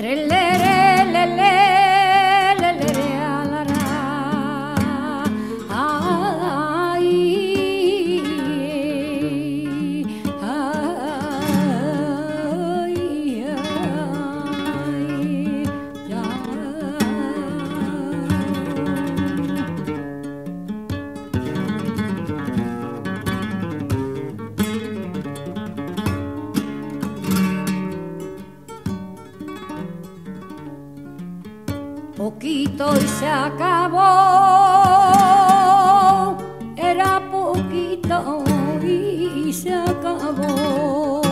entre poquito y se acabó. Era poquito y se acabó.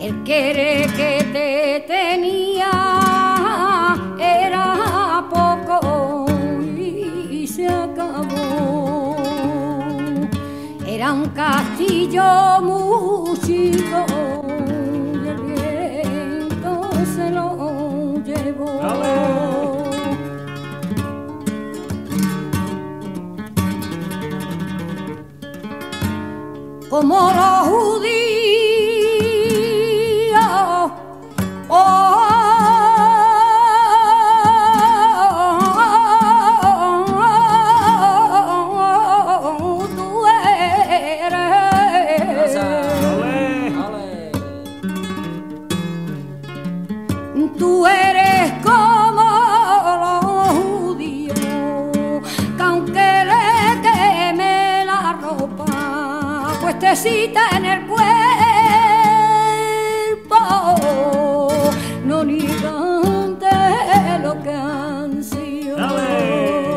El querer que te tenía era poco y se acabó. Era un castillo muy Como los judíos Oh, tú eres, fuertecita en el cuerpo. No niegan de lo que han sido. ¡Dale!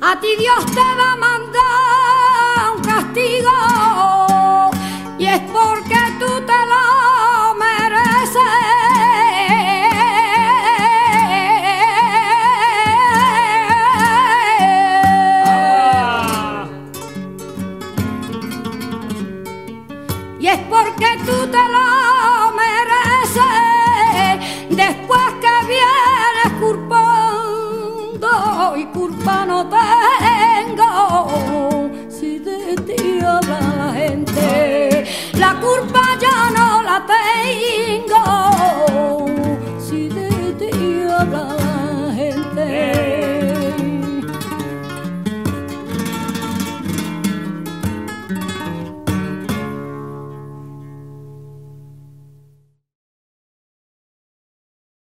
A ti Dios te va a mandar un castigo y es porque es porque tú te lo mereces. Después que vienes culpando y culpa no tengo si de ti habla la gente, la culpa ya